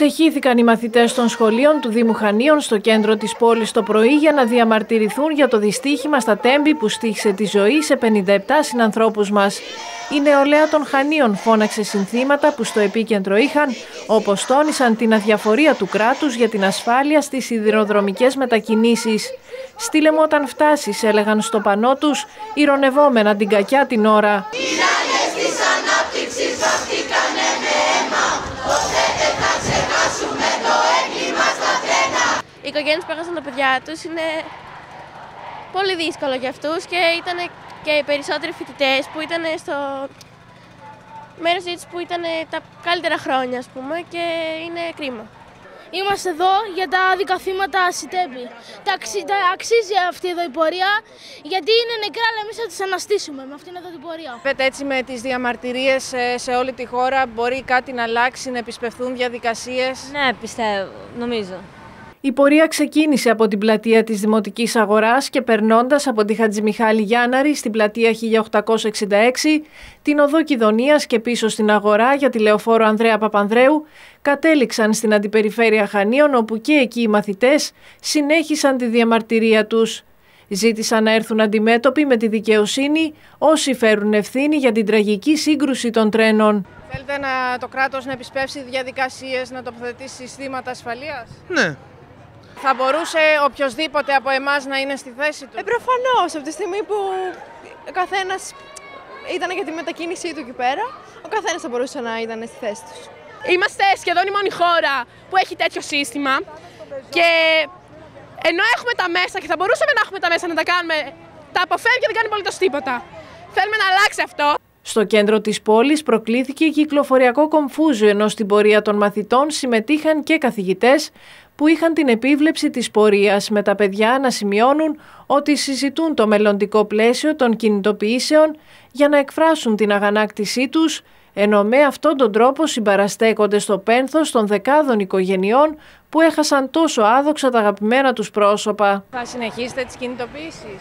Ξεχύθηκαν οι μαθητές των σχολείων του Δήμου Χανίων στο κέντρο της πόλης το πρωί για να διαμαρτυρηθούν για το δυστύχημα στα τέμπη που στήχησε τη ζωή σε 57 συνανθρώπους μας. Η νεολαία των Χανίων φώναξε συνθήματα που στο επίκεντρο είχαν, όπως τόνισαν την αδιαφορία του κράτους για την ασφάλεια στις σιδηροδρομικές μετακινήσεις. Στείλε μου όταν φτάσεις, έλεγαν στο πανό τους, ηρωνευόμενα την κακιά την ώρα. Οικογένειε που έχασαν τα παιδιά τους είναι πολύ δύσκολο για αυτούς και ήταν και οι περισσότεροι φοιτητές που ήταν στο μέρος της που ήταν τα καλύτερα χρόνια, ας πούμε, και είναι κρίμα. Είμαστε εδώ για τα άδικα θύματα Σιτέμπη. Τα, τα αξίζει αυτή εδώ η πορεία, γιατί είναι νεκρά, αλλά εμείς θα τις αναστήσουμε με αυτήν εδώ την πορεία. Πετε έτσι με τις διαμαρτυρίες σε όλη τη χώρα μπορεί κάτι να αλλάξει, να επισπευθούν διαδικασίες; Ναι, πιστεύω, νομίζω. Η πορεία ξεκίνησε από την πλατεία της Δημοτικής Αγοράς και περνώντας από τη Χατζημιχάλη Γιάνναρη στην πλατεία 1866, την οδό Κιδωνίας και πίσω στην αγορά για τη λεωφόρο Ανδρέα Παπανδρέου, κατέληξαν στην αντιπεριφέρεια Χανίων όπου και εκεί οι μαθητές συνέχισαν τη διαμαρτυρία τους. Ζήτησαν να έρθουν αντιμέτωποι με τη δικαιοσύνη όσοι φέρουν ευθύνη για την τραγική σύγκρουση των τρένων. Θέλετε να, το κράτος να επισπεύσει διαδικασίες, να τοποθετήσει συστήματα ασφαλείας; Ναι, θα μπορούσε οποιοδήποτε από εμάς να είναι στη θέση του; Ε, Προφανώς, από τη στιγμή που ο καθένας ήταν για τη μετακίνησή του εκεί πέρα, ο καθένας θα μπορούσε να ήταν στη θέση τους. Είμαστε σχεδόν η μόνη χώρα που έχει τέτοιο σύστημα και ενώ έχουμε τα μέσα και θα μπορούσαμε να έχουμε τα μέσα να τα κάνουμε, τα αποφεύγει και δεν κάνει απολύτως τίποτα. Θέλουμε να αλλάξει αυτό. Στο κέντρο της πόλης προκλήθηκε κυκλοφοριακό κομφούζιο ενώ στην πορεία των μαθητών συμμετείχαν και καθηγητές που είχαν την επίβλεψη της πορείας με τα παιδιά να σημειώνουν ότι συζητούν το μελλοντικό πλαίσιο των κινητοποιήσεων για να εκφράσουν την αγανάκτησή τους, ενώ με αυτόν τον τρόπο συμπαραστέκονται στο πένθος των δεκάδων οικογενειών που έχασαν τόσο άδοξα τα αγαπημένα τους πρόσωπα. Θα συνεχίσετε τις κινητοποιήσεις;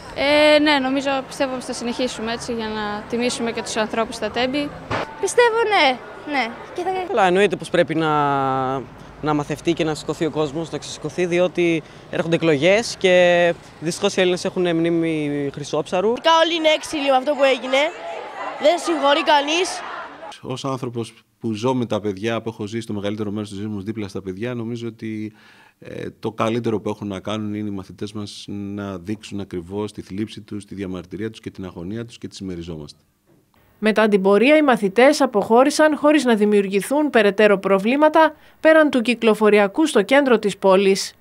Ε, ναι, νομίζω πιστεύω ότι θα συνεχίσουμε έτσι για να τιμήσουμε και τους ανθρώπους στα τέμπη. Πιστεύω ναι, ναι. Και θα... Καλά, εννοείται πως πρέπει να να μαθευτεί και να σηκωθεί ο κόσμος, να ξεσηκωθεί, διότι έρχονται εκλογές και δυστυχώς οι Έλληνες έχουν μνήμη χρυσόψαρου. Όλοι είναι έξυπνοι με αυτό που έγινε. Δεν συγχωρεί κανείς. Ω άνθρωπος που ζω με τα παιδιά, που έχω ζήσει το μεγαλύτερο μέρος της ζωής μου δίπλα στα παιδιά, νομίζω ότι ε, το καλύτερο που έχουν να κάνουν είναι οι μαθητές μας να δείξουν ακριβώς τη θλίψη τους, τη διαμαρτυρία τους και την αγωνία τους και τη συμμεριζόμαστε. Μετά την πορεία οι μαθητές αποχώρησαν χωρίς να δημιουργηθούν περαιτέρω προβλήματα πέραν του κυκλοφοριακού στο κέντρο της πόλης.